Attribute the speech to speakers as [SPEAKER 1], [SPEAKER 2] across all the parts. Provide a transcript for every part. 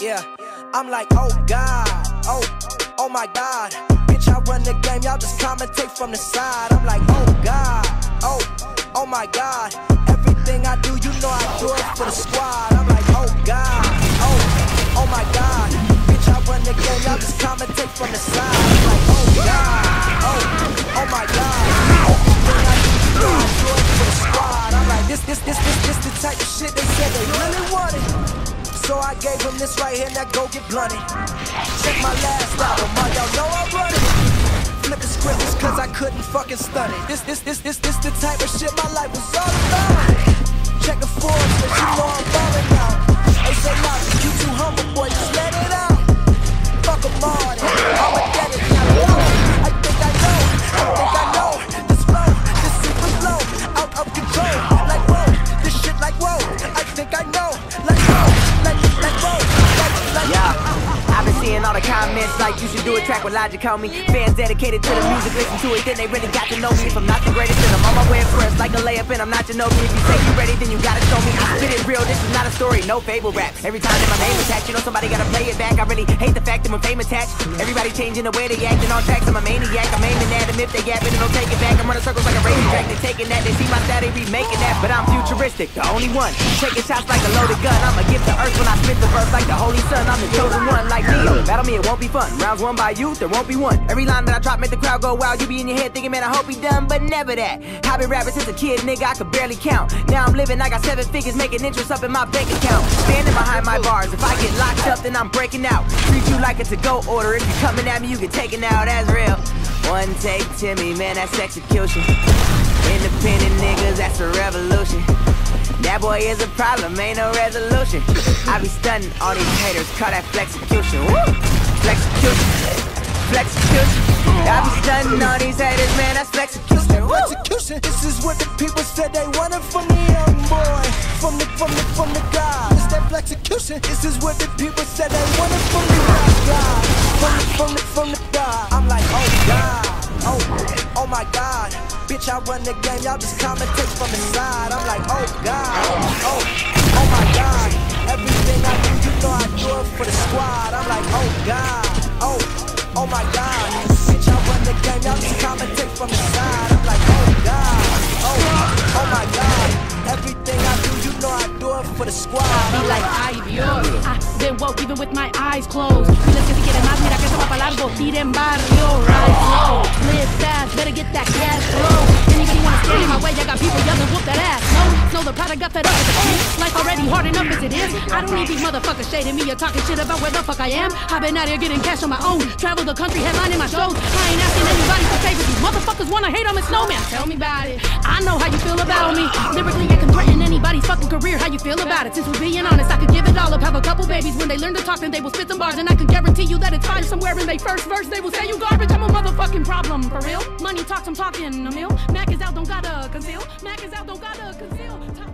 [SPEAKER 1] Yeah, I'm like, oh God, oh, oh my God. Bitch, I run the game, y'all just commentate from the side. I'm like, oh God, oh, oh my God. Everything I do, you know I do it for the squad. I'm like, oh God, this right here, now go get blunted. Check my last album, all y'all know I'm running. Flip the script just cause I couldn't fucking stun it. This, this, this, this, this the type of shit my life was all about. Check the Forbes, but you know I'm balling out. They say, nah, you too humble, boy, just let it out. Fuck them all, then.
[SPEAKER 2] With Logic, call me. Fans dedicated to the music, listen to it, then they really got to know me. If I'm not the greatest, then I'm on my way first, like a layup, and I'm not Ginobili. If you say you ready, then you gotta show me. I spit it real, this is not a story, no fable rap. Every time that my name attached, you know somebody gotta play it back. I really hate the fact that when fame attached, everybody changing the way they acting on tracks. I'm a maniac, I'm aiming at them if they yapping, and don't take it back. I'm running circles like a racing track, they taking that, they see my style, they remaking that. But I'm futuristic, the only one. Taking shots like a loaded gun, I'ma give the earth when I spit the verse like the holy sun. I'm the chosen one, like Neo. Battle me, it won't be fun. Rounds won by you, there won't be one. Every line that I drop make the crowd go wild. You be in your head thinking, man, I hope he done, but never that. I've been rapping since a kid, nigga, I could barely count. Now I'm living, I got seven figures making interest up in my bank account. Standing behind my bars, if I get locked up, then I'm breaking out. Treat you like it's a go order. If you coming at me, you get taken out, that's real. One take Timmy, man, that's execution. Independent niggas, that's a revolution. That boy is a problem, ain't no resolution. I be stunning all these haters, call that flexecution. Woo! Flexecution. Flexecution. I be stunning all these haters, man, that's flexecution. Woo!
[SPEAKER 1] execution. This is what the people said they wanted from the young boy, from the from the from the God. It's that execution. This is what the people said they wanted from the God, from the from the from the God. I'm like, oh God, oh oh my God. Bitch, I run the game, y'all just commentate from the side. I'm like, oh God, oh oh my God. Everything I do, you know I do it for the squad. I'm like, oh God, oh oh my God. Bitch, I run the game, y'all just commentate from the side. I'm like, oh God, oh, oh my God. Everything I do, you know I do it for the squad. I'm
[SPEAKER 3] like, ay Dios. Ah, I been woke even with my eyes closed. Diles que si quieren más, mira que esto va pa' largo. Tiren barrio, ride slow. Live fast, better get that cash flow. Anybody wanna stand in my way, I got people yelling, whoop that ass. Product got fed up with the shit. Life already hard enough as it is. I don't need these motherfuckers shading me or talking shit about where the fuck I am. I've been out here getting cash on my own. Travel the country, headlining my shows. I ain't asking anybody for favors. These motherfuckers wanna hate on a snowman. Tell me about it. I know how you feel about me. Lyrically, I can threaten anybody's fucking career. How you feel about it? Since we're being honest, I could give it all up. Have a couple babies. When they learn to talk, then they will spit some bars. And I can guarantee you that it's fire somewhere in their first verse. They will say you garbage. I'm a motherfucking problem. For real? Money talks, I'm talking a mill. Mac is out, don't gotta conceal. Mac is out, don't gotta conceal. Top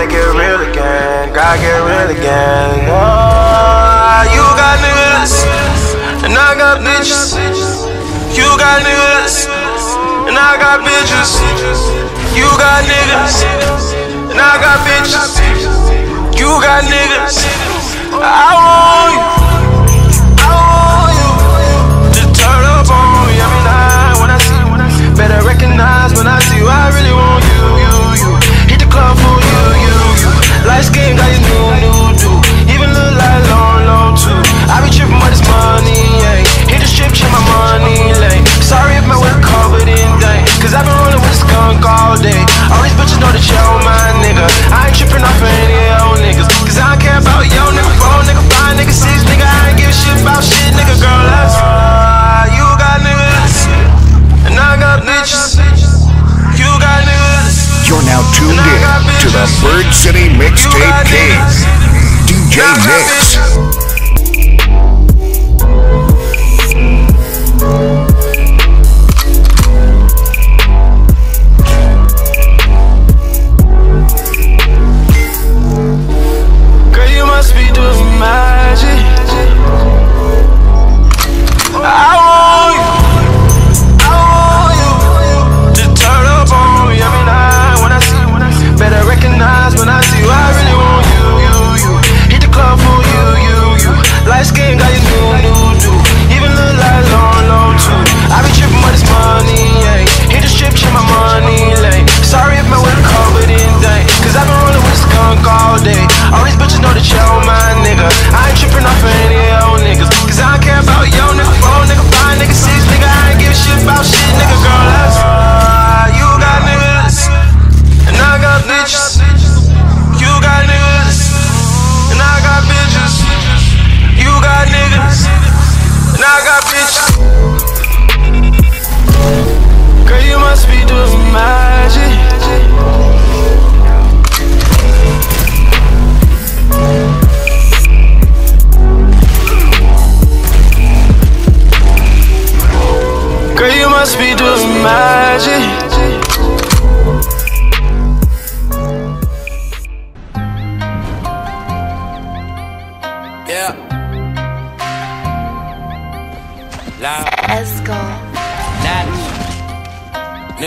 [SPEAKER 4] Gotta get real again, gotta get real again. Oh, you got niggas, and I got bitches. You got niggas, and I got bitches. You got niggas, and I got bitches. You got niggas. I want you. I want you to turn up on me every night when I see you. Better recognize when I see you. I really want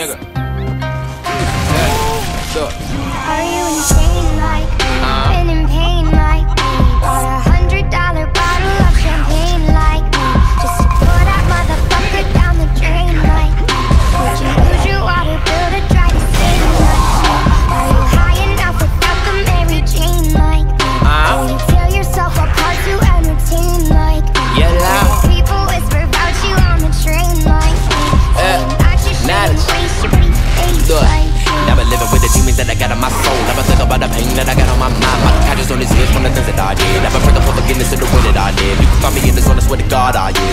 [SPEAKER 4] Nigga.
[SPEAKER 5] Yeah. Sure.
[SPEAKER 6] Are you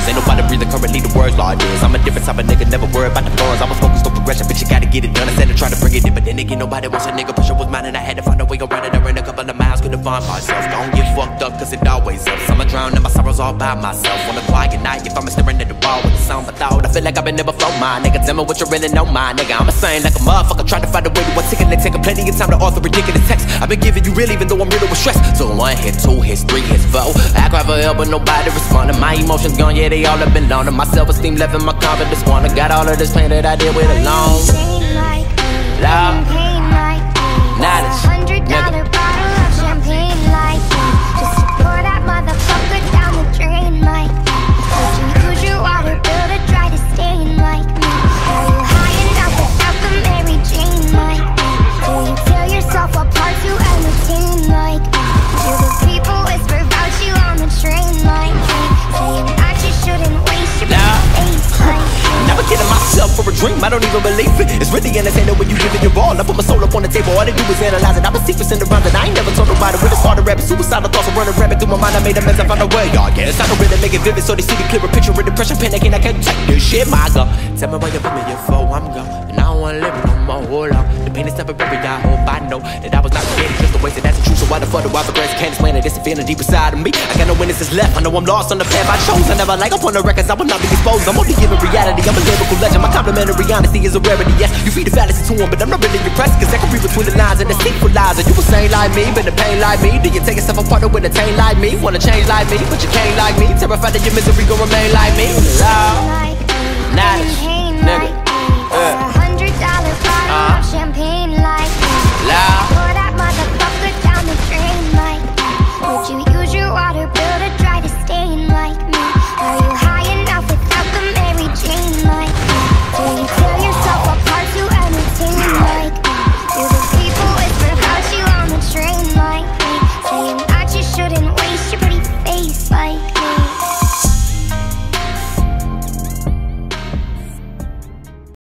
[SPEAKER 5] is. Ain't nobody breathing currently the words like this. I'm a different type of nigga, never worry about the thorns. I was focused on progression, bitch, you gotta get it done. I said to try to bring it in, but then again, nobody wants a nigga. Pressure was mine, and I had to find a way around it. I ran a couple of miles, couldn't find myself. Don't get fucked up, cause it always helps. I'ma drown in my sorrows all by myself. On a quiet night, if I'm staring at the wall with the sound of thought, I feel like I've been there before, my nigga. Tell me what you really know, my nigga. I'm a sane like a motherfucker, trying to find a way to articulate. Taking plenty of time to author ridiculous text. I've been giving you real, even though I'm riddled with stress. So one hit, two hits, three hits, four. I cry for help, but nobody responding. My emotions gone, yeah, they all have been loaned. My self esteem left and my confidence. I got all of this pain that I did with alone. Dream, I don't even believe it. It's really entertaining when you give it your all. I put my soul up on the table, all they do is analyze it. I was secrets in the rhymes and I ain't never told nobody. I started rapping, suicidal thoughts were running rampant through my mind. I made a mess, I found a way. I guess I can really make it vivid so they see the clearer picture of depression, panicking. I can't take this shit, my God. Tell me why you put me before I'm gone. And I don't wanna live no more, hold on. The pain is temporary, I hope I know that I was not created just a waste, and that's the truth. So why the fuck do I progress? Can't explain it, it's a feeling deep inside of me. I got no witnesses left, I know I'm lost on the path I chose. I never like up on the records, I will not be exposed. I'm only giving reality, I'm a lyrical legend. My complimentary honesty is a rarity, yes. You feed the fallacy to 'em, but I'm not really impressed, cause I can read between the lines and the equalizer. You were sane like me, but the pain like me. Do you take yourself apart with a taint like me? Wanna change like me, but you can't like me. Terrified that your misery gon' remain like me. Loud.
[SPEAKER 6] like